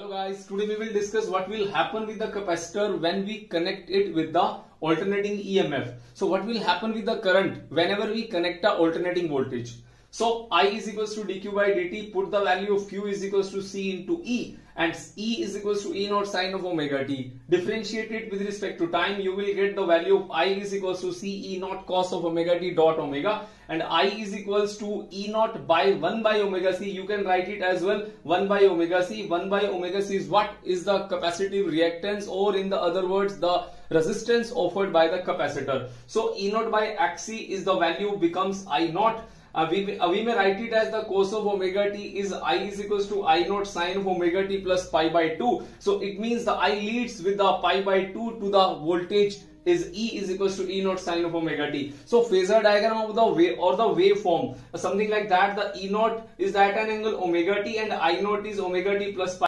Hello guys, today we will discuss what will happen with the capacitor when we connect it with the alternating EMF. So what will happen with the current whenever we connect a alternating voltage. So I is equals to dq by dt, put the value of q is equals to c into e and e is equals to e naught sine of omega t. Differentiate it with respect to time, you will get the value of i is equals to c e naught cos of omega t dot omega and i is equals to e naught by 1 by omega c. You can write it as well 1 by omega c. 1 by omega c is what is the capacitive reactance or in the other words the resistance offered by the capacitor. So E naught by Xc is the value becomes I naught we, we may write it as the cos of omega t is i is equals to i naught sine of omega t plus pi by 2. So it means the i leads with the pi by 2 to the voltage is E is equals to E naught sine of omega t. So phasor diagram of the wave or the waveform, something like that. The E naught is at an angle omega t and I naught is omega t plus pi.